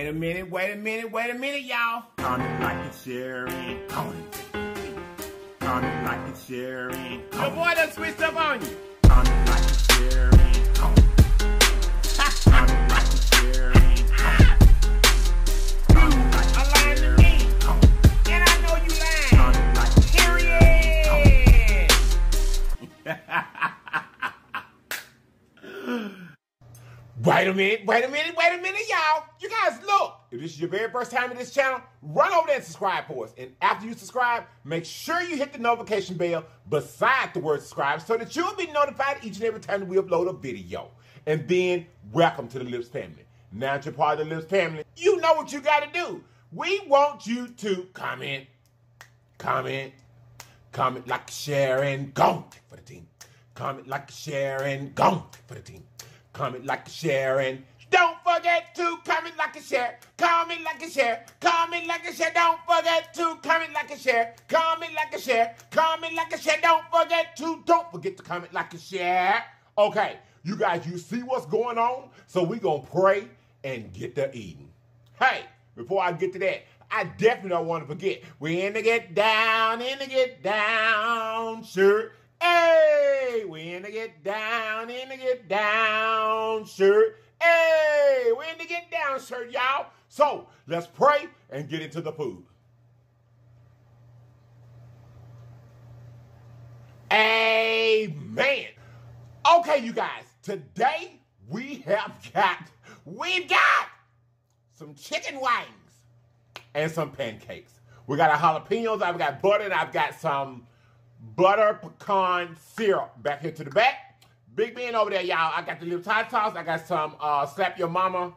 Wait a minute, wait a minute, wait a minute, y'all. Comment, like, and share, and comment. Comment, like, and share, and Your boy done switched up on you. Comment, like, and share, Wait a minute, wait a minute, wait a minute, y'all. You guys, look. If this is your very first time to this channel, run over there and subscribe for us. And after you subscribe, make sure you hit the notification bell beside the word subscribe so that you'll be notified each and every time we upload a video. And then, welcome to the LLIPS family. Now that you're part of the LLIPS family, you know what you got to do. We want you to comment, comment, comment, like, share, and go for the team. Comment, like, share, and go for the team. Comment, like, share, and don't forget to comment, like, and share. Comment, like, and share. Comment, like, and share. Don't forget to comment, like, and share. Comment, like, and share. Comment, like, and share. Don't forget to, don't forget to comment, like, and share. Okay, you guys, you see what's going on? So we gonna pray and get to eating. Hey, before I get to that, I definitely don't want to forget. We in to get down, in to get down, sure. We in to get down, in to get down, sure. Hey, we in to get down, sir, y'all. So let's pray and get into the food. Amen. Okay, you guys, today we have got, we've got some chicken wings and some pancakes. We got our jalapenos, I've got butter, and I've got some butter pecan syrup back here to the back. Big Ben over there, y'all. I got the little Thai sauce. I got some uh, slap your mama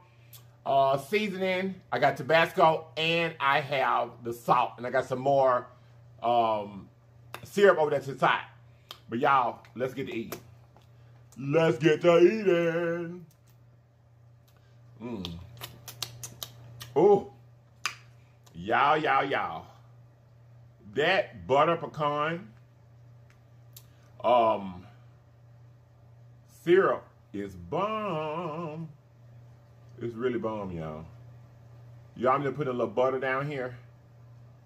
uh, seasoning. I got Tabasco, and I have the salt, and I got some more um, syrup over there to the side. But y'all, let's get to eating. Let's get to eating. Mmm. Ooh. Y'all, y'all, y'all. That butter pecan um syrup is bomb. It's really bomb, y'all. Y'all need to put a little butter down here.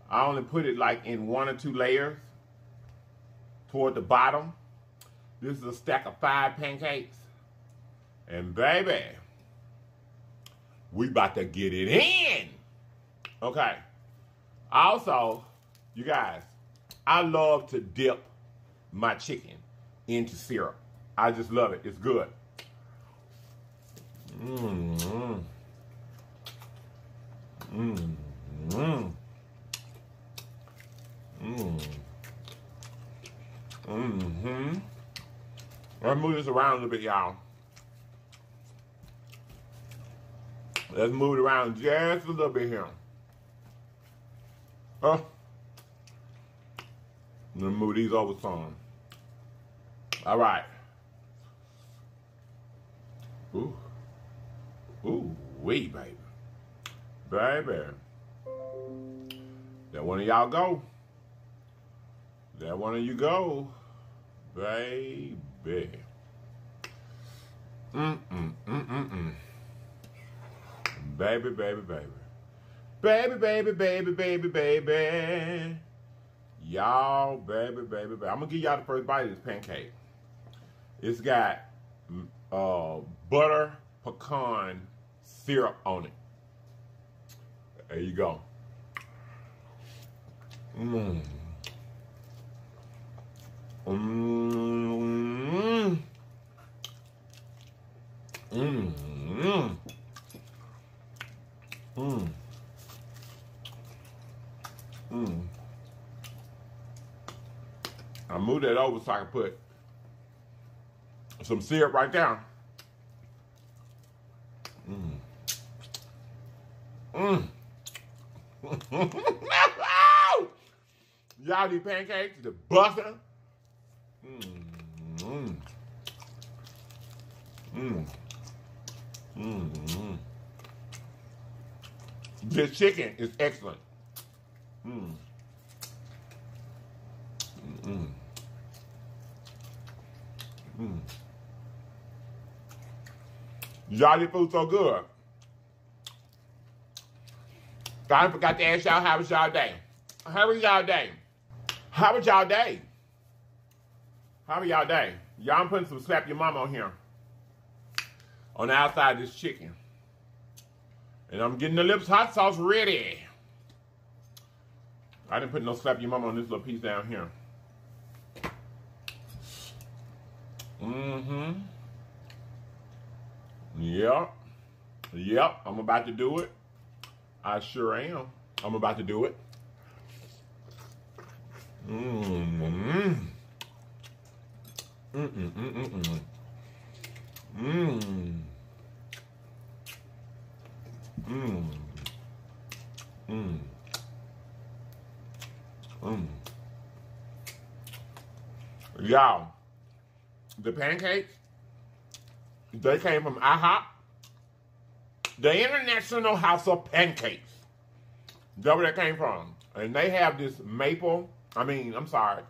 I only put it like in one or two layers toward the bottom. This is a stack of five pancakes. And baby, we about to get it in. Okay. Also, you guys, I love to dip my chicken into syrup. I just love it. It's good. Mmm. Mmm. Mmm. Mmm. Mm-hmm. Let's move this around a little bit, y'all. Let's move it around just a little bit here. Oh. Move these over some. All right. Ooh. Ooh, wee, baby. Baby. That one of y'all go. That one of you go. Baby. Mm-mm, mm-mm-mm. Baby, baby, baby. Baby, baby, baby, baby, baby. Y'all, baby, baby, baby. I'm gonna give y'all the first bite of this pancake. It's got mm, uh, butter pecan syrup on it. There you go. Mmm. Mmm. Mmm. Mmm. Mmm. I move that over so I can put some syrup right down. Mmm. Mmm. Y'all these pancakes, the butter. Mmm. Mmm. Mmm. Mmm. Mmm. This chicken is excellent. Mmm. Mmm. Y'all, this food so good. I forgot to ask y'all how was y'all day? How was y'all day? How was y'all day? How was y'all day? Y'all I'm putting some slap your mama on here. On the outside of this chicken. And I'm getting the LLIPS hot sauce ready. I didn't put no slap your mama on this little piece down here. Mm-hmm. Yep. Yep. I'm about to do it. I sure am. I'm about to do it. Mm-hmm. Mm-mm, mm-mm, mm-mm. Mmm. Mmm. Mmm. Mmm. Y'all the pancakes, they came from IHOP, the International House of Pancakes. That's where they came from. And they have this maple, I mean, I'm sorry,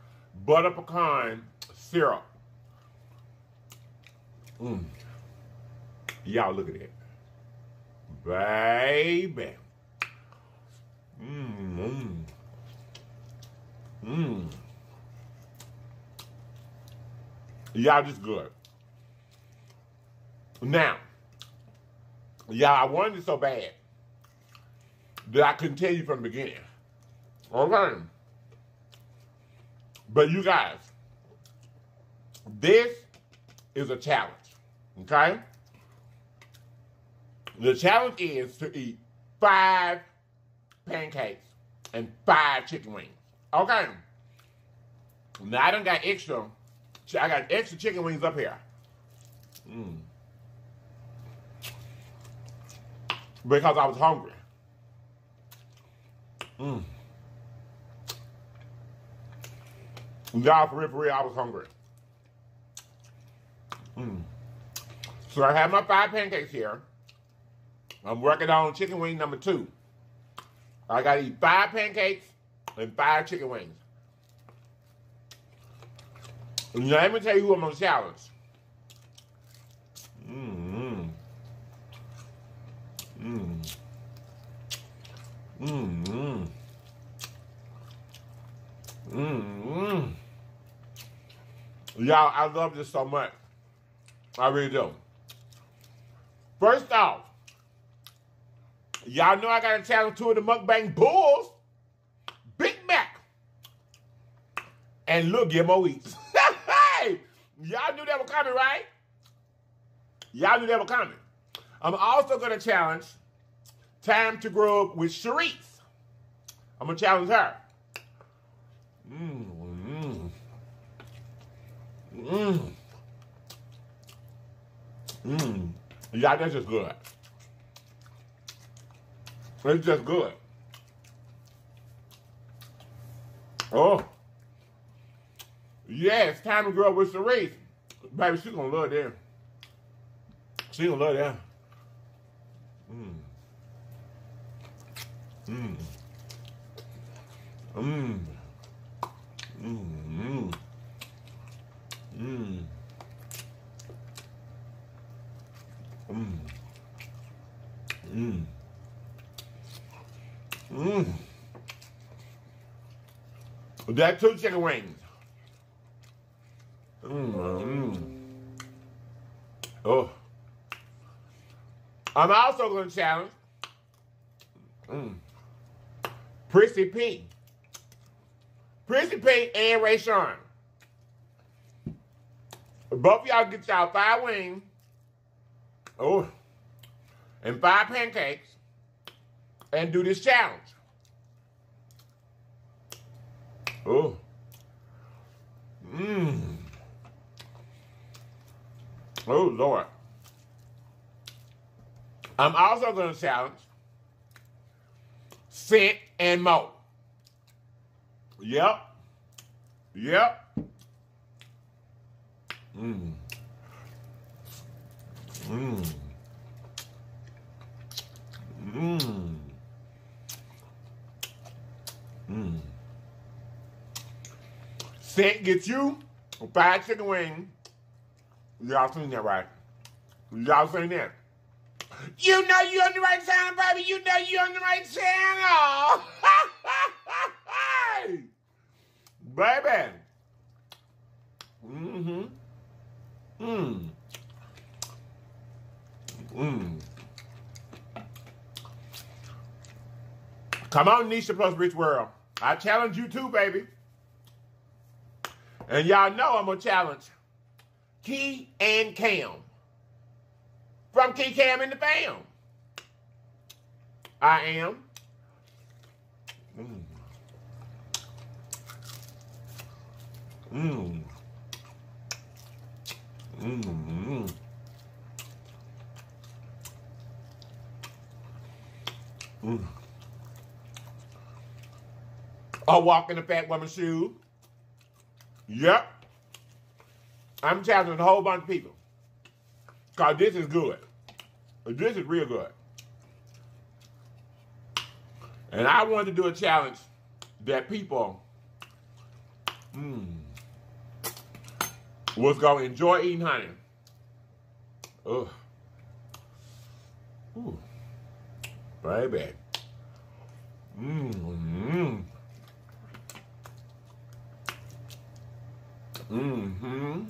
butter pecan syrup. Mmm. Y'all look at that. Baby. Mmm. Mmm. Y'all just good. Now, y'all, I wanted it so bad that I couldn't tell you from the beginning. Okay. But you guys, this is a challenge. Okay? The challenge is to eat five pancakes and five chicken wings. Okay. Now I done got extra. I got extra chicken wings up here. Mm. Because I was hungry. Mm. Y'all, for real, for real, I was hungry. Mm. So I have my five pancakes here. I'm working on chicken wing number two. I gotta eat five pancakes and five chicken wings. Now, let me tell you who I'm gonna challenge. Mmm. Mmm. Mmm. Mmm. Mmm. Y'all, I love this so much. I really do. First off, y'all know I got a challenge of the mukbang bulls, Big Mack and Lil Gilmo Eats. y'all knew that was coming, right? Y'all knew that was coming. I'm also going to challenge Time to Grub with Cherice. I'm going to challenge her. Mmm, mmm. Mmm. Mmm. Yeah, that's just good. It's just good. Oh. Yes, time to grub with Cherice. Baby, she gonna love that. She gonna love that. Mmm. Mmm. Mmm. Mmm. Mmm. Mmm. Mmm. Mmm. That two chicken wings. Mmm. Oh. I'm also going to challenge mm, Prissy P. Prissy P and Ray Sean. Both y'all get y'all five wings. Oh. And five pancakes. And do this challenge. Oh. Mmm. Oh, Lord. I'm also going to challenge Cynt and Mo. Yep. Yep. Mmm. Mmm. Mmm. Mmm. Cynt gets you five chicken wings. Y'all seen that right? Y'all seen that? You know you're on the right channel, baby. You know you're on the right channel. baby. Mm-hmm. Mm. Mm. Come on, Nisha plus Rich World. I challenge you too, baby. And y'all know I'm gonna challenge Kee and Kam from Kee Kam and the Fam. I am. Mm. Mm. Mm. Mm. Mm. I walk in a fat woman's shoe. Yep. I'm challenging a whole bunch of people. Cause this is good. This is real good. And I wanted to do a challenge that people mm, was gonna enjoy eating honey. Ugh. Ooh. Baby. Mmm. Mmm. Mm-hmm.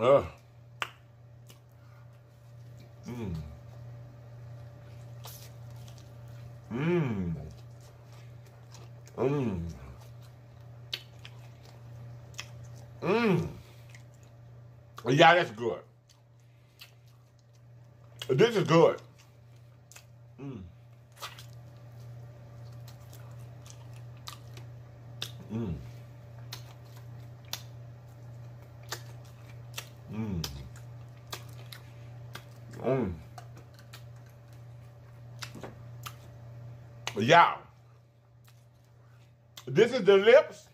Ugh. Mmm. Mmm. Mmm. Mmm. Yeah, that's good. This is good. Mmm. Mmm. Mmm. Yeah. This is the LLIPS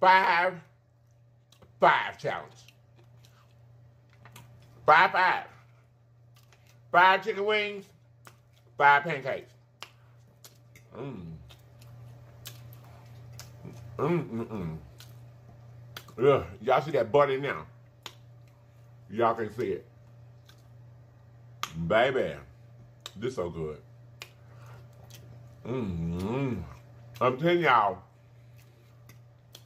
five five challenge. Five five. Five chicken wings, five pancakes. Mmm. Mm, mm, mm. Ugh, y'all see that butter now? Y'all can see it. Baby, this so good. Mm, mm. I'm telling y'all,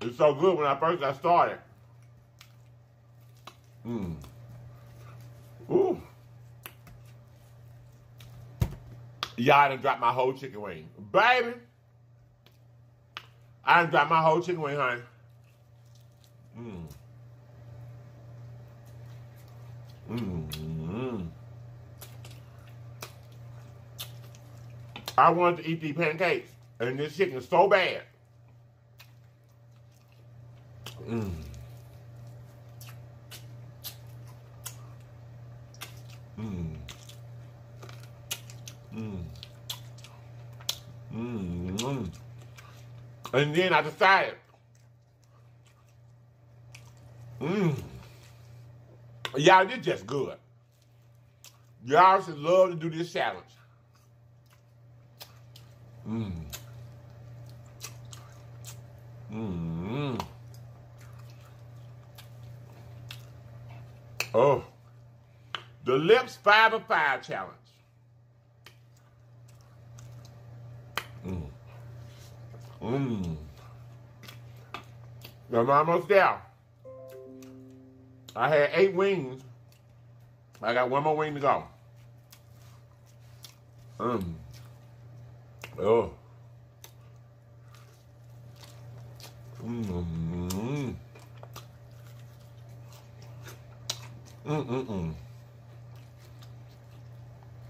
it's so good when I first got started. Mm. Ooh. Y'all done dropped my whole chicken wing. Baby. I done dropped my whole chicken wing, honey. Mmm. Mmm. Mm. I wanted to eat these pancakes, and this chicken is so bad. Mmm. Mmm. Mmm. Mmm. And then I decided, mmm, y'all, this just good. Y'all should love to do this challenge. Mmm. Mmm. Oh. The LLIPS 5 of 5 challenge. Mmm. Mmm. I'm almost there. I had eight wings. I got one more wing to go. Mmm. Oh. Mmm. Mmm. Mmm.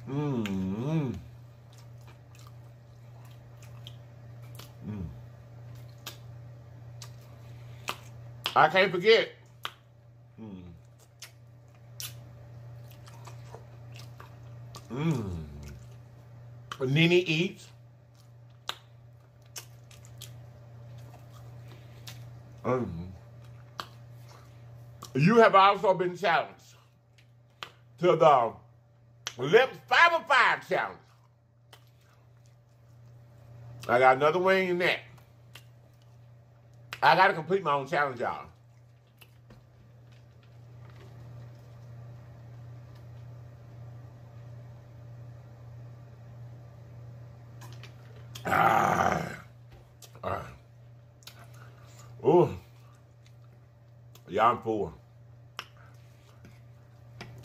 Mmm. Mmm. Mm. I can't forget. Mmm. Mmm. NeeNee eats. Um, you have also been challenged to the LLIPS 505 challenge. I got another wing in that. I got to complete my own challenge, y'all. Ah. Oh. Yeah, I'm full.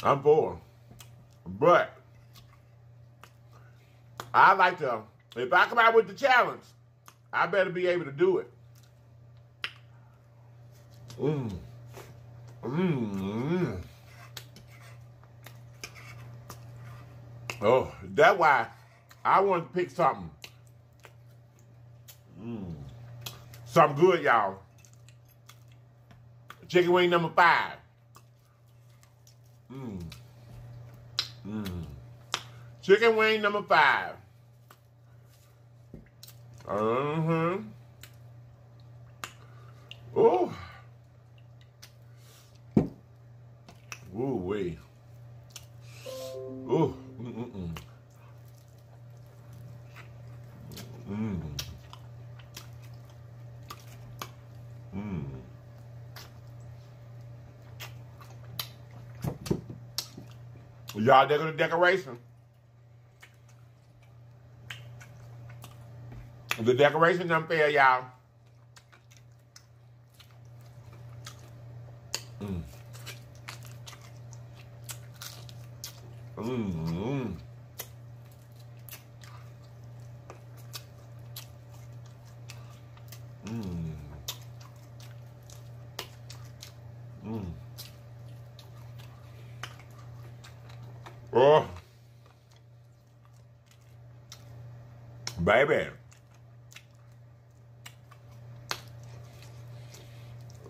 I'm full. But I like to, if I come out with the challenge, I better be able to do it. Mmm. Mmm. Oh, that's why I wanted to pick something. Mmm. Something good, y'all. Chicken wing number five. Mmm. Mmm. Chicken wing number five. Uh-huh. Oh. Ooh, wee. Ooh. Mm-mm-mm. Mmm. Mmm. Y'all digging the decoration? The decoration unfair, y'all. Mmm. Mmm. Mmm. Mmm. Oh. Baby.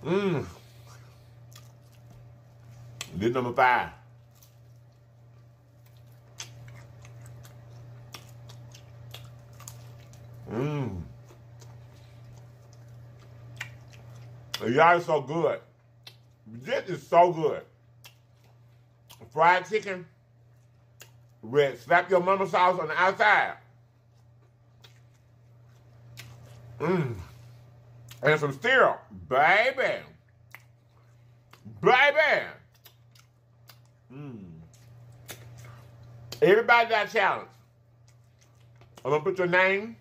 Mmm. This number five. Mmm. Y'all is so good. This is so good. Fried chicken with slap your mama sauce on the outside. Mmm. And some syrup. Baby. Baby. Mmm. Everybody got a challenge. I'm gonna put your name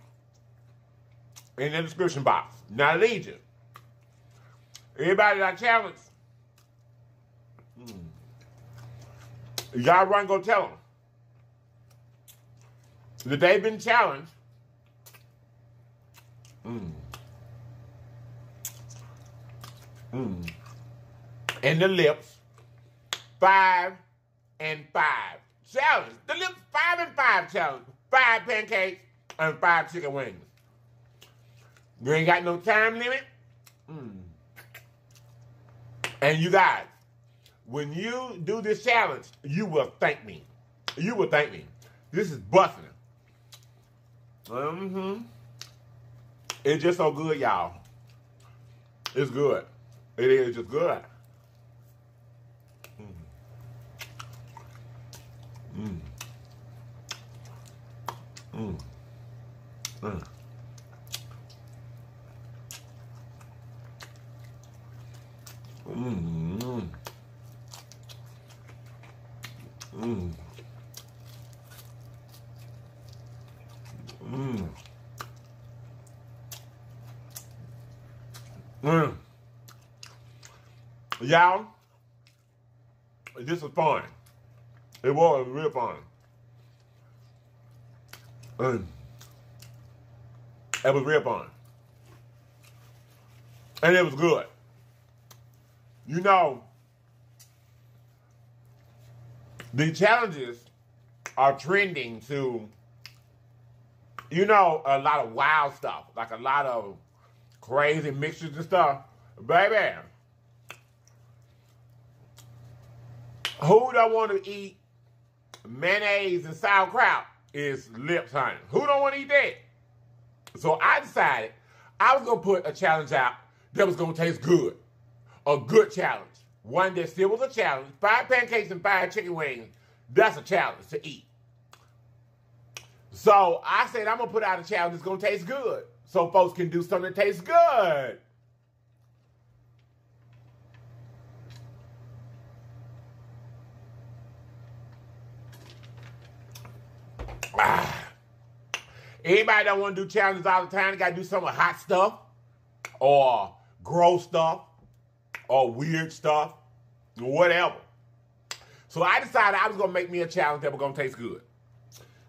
in the description box. Now Legion. Everybody got a challenge. Mm. Y'all run go tell them that they've been challenged. Mm. Mm. And the LLIPS, five and five. Challenge. The LLIPS, five and five challenge. Five pancakes and five chicken wings. You ain't got no time limit. Mm. And you guys, when you do this challenge, you will thank me. You will thank me. This is busting. Mm-hmm. It's just so good, y'all. It's good. It is just good. Mm. Mm. Mm. Y'all, this was fun. It was real fun. And It was real fun. And it was good. You know, the challenges are trending to, you know, a lot of wild stuff, like a lot of crazy mixtures and stuff. Baby, who don't want to eat mayonnaise and sauerkraut is lips, honey. Who don't want to eat that? So I decided I was going to put a challenge out that was going to taste good. A good challenge. One that still was a challenge. Five pancakes and five chicken wings. That's a challenge to eat. So I said I'm going to put out a challenge that's going to taste good. So folks can do something that tastes good. Ah. Everybody don't want to do challenges all the time. Got to do some hot stuff or gross stuff or weird stuff, whatever. So I decided I was going to make me a challenge that was going to taste good.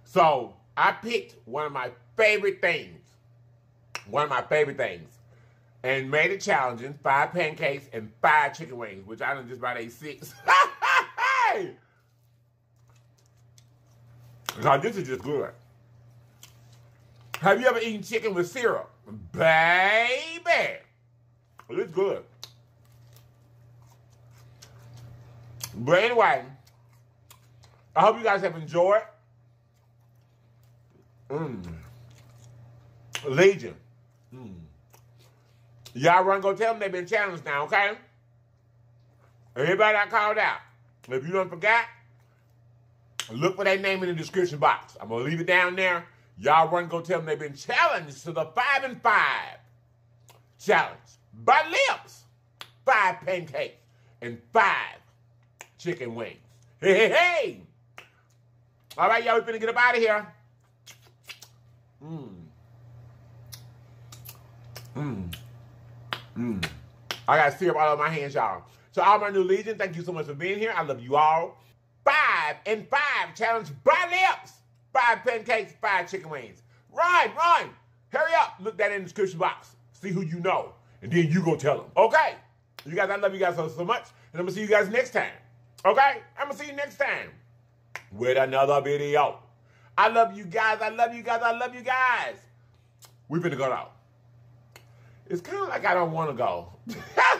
So I picked one of my favorite things, one of my favorite things, and made it challenging, five pancakes and five chicken wings, which I done just about ate six. Now this is just good. Have you ever eaten chicken with syrup? Baby! It's good. But anyway, I hope you guys have enjoyed. Mmm. Legion. Mmm. Y'all run go tell them they've been challenged now, okay? Everybody I called out. If you don't forget, look for that name in the description box. I'm gonna leave it down there. Y'all run go tell them they've been challenged to the five and five challenge by LLIPS. Five pancakes and five chicken wings. Hey, hey, hey. All right, y'all, we finna get up out of here. Mmm. Mmm. Mmm. I got syrup all over my hands, y'all. So all my new legion, thank you so much for being here. I love you all. Five and five challenge by LLIPS. Five pancakes, five chicken wings. Run, run. Hurry up. Look that in the description box. See who you know. And then you go tell them. Okay. You guys, I love you guys so, so much. And I'm going to see you guys next time. Okay? I'm going to see you next time with another video. I love you guys. I love you guys. I love you guys. We finna go out. It's kind of like I don't want to go.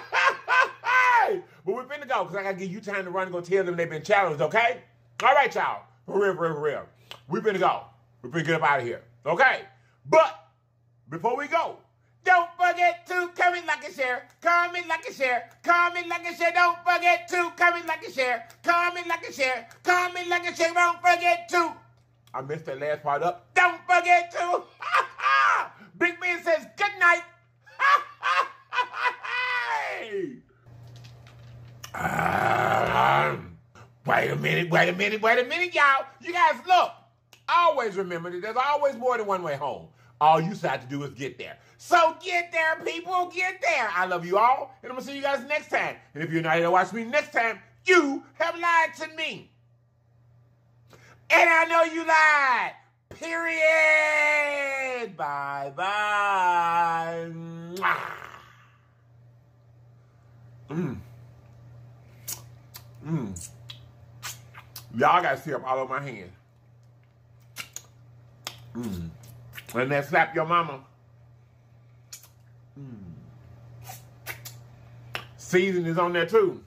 but we're finna go because I got to give you time to run and go tell them they've been challenged, okay? All right, y'all. For real, for real, for real. We're finna go. We're finna get up out of here, okay? But before we go, don't forget to comment, like, and share. Comment, like, and share. Comment, like, and share. Don't forget to comment, like, and share. Comment, like, and share. Comment, like, and share. Don't forget to. I missed that last part up. Don't forget to. Big Man says good night. Wait a minute, wait a minute, wait a minute, y'all. You guys look. Always remember that there's always more than one way home. All you have to do is get there. So get there, people. Get there. I love you all. And I'm to see you guys next time. And if you're not here to watch me next time, you have lied to me. And I know you lied. Period. Bye bye. Mmm. Mmm. Y'all got syrup all over my hand. Mmm. And then slap your mama. Mm. Season is on there too.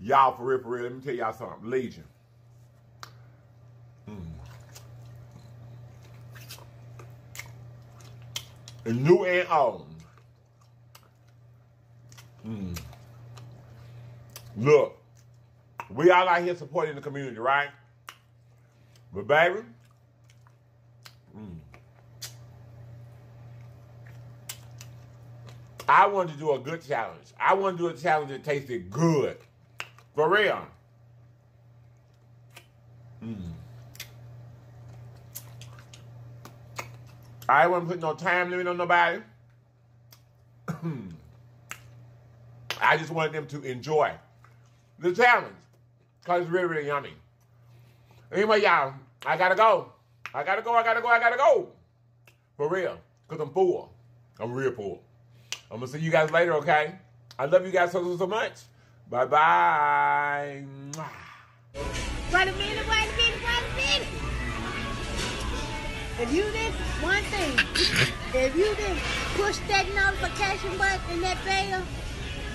Y'all, for real, for real, let me tell y'all something. Legion. Mm. New and old. Mm. Look, we all out here supporting the community, right? But baby, mm. I wanted to do a good challenge. I want to do a challenge that tasted good. For real. Mm. I wasn't putting no time limit on nobody. I just wanted them to enjoy the challenge because it's really, really yummy. Anyway, y'all, I gotta go. I gotta go, I gotta go, I gotta go. For real, because I'm full. I'm real full. I'm gonna see you guys later, okay? I love you guys so, so, so much. Bye bye. Wait a minute, wait a minute, wait a minute. If you did one thing, if you didn't push that notification button and that bell,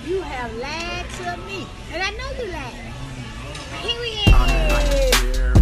you have lied to me. And I know you lied. Period.